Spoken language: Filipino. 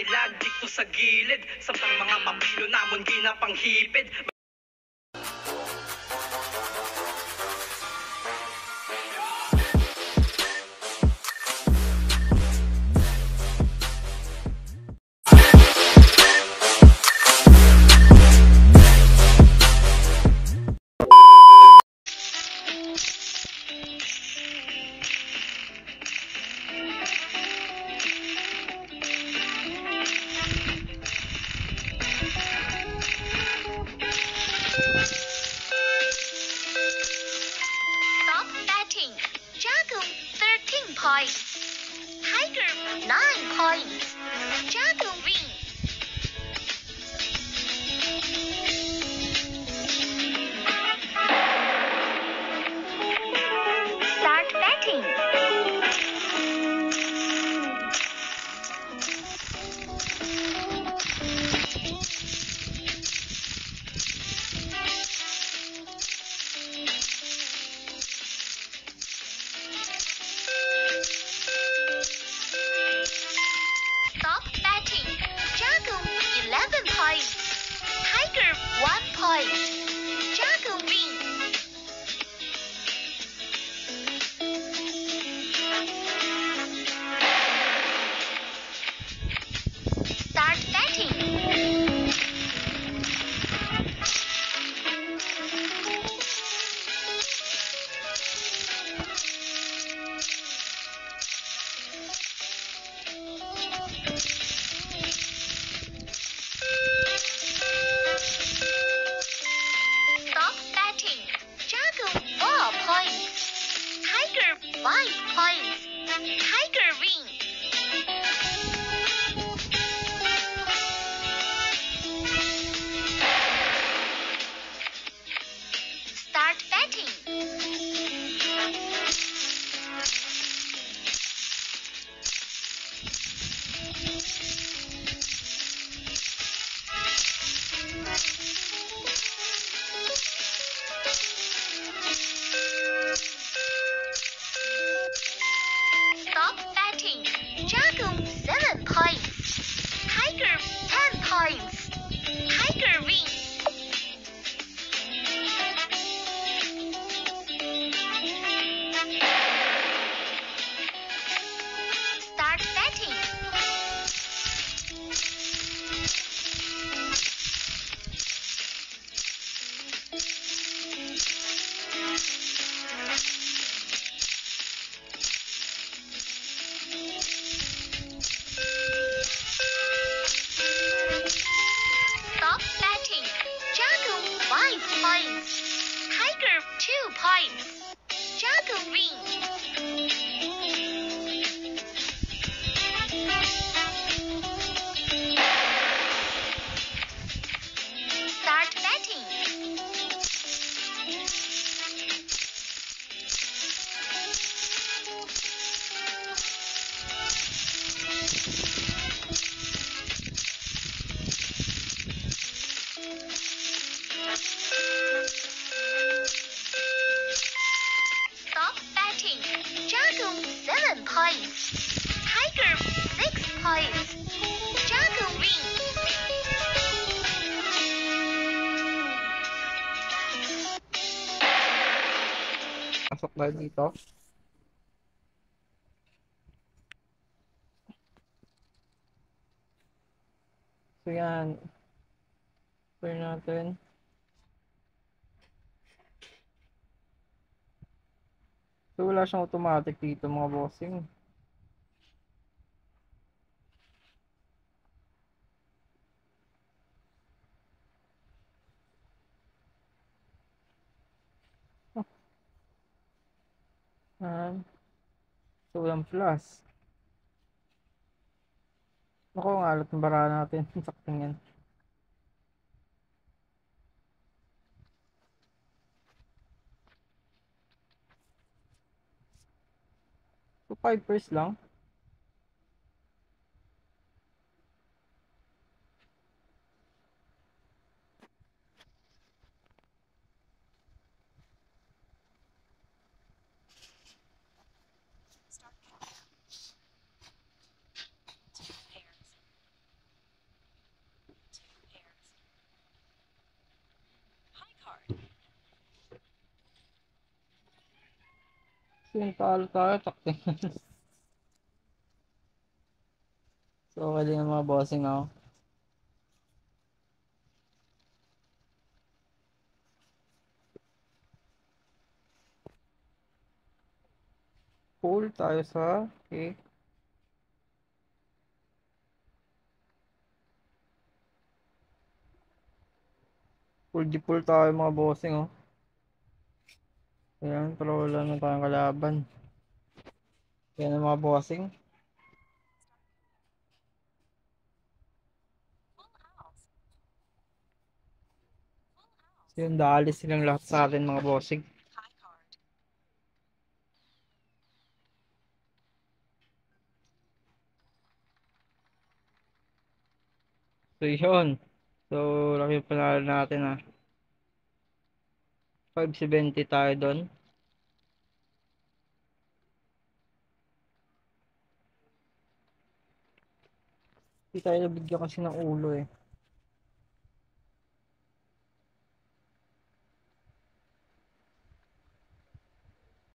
nilag dito sa gilid. Samtang mga papilo namon ginapanghipid Pasok tayo dito. So yan. Clear natin. So wala siyang automatic dito mga bossing. Um, so walang plus. Naku, ang alat ng bara natin. Sakting yan. So 5 pairs lang. Yung talo tayo, takting. so, okay din mga bossing ako. Pull tayo sa okay. Full di full tayo mga bossing oh. Ayan, pero wala na tayong kalaban. Yan ang mga bossing. So yun, daalis silang lahat sa atin mga bossing. So yun. So, laki yung panalo natin ah. 570 tayo doon. Hindi tayo nabigyan kasi ng ulo eh.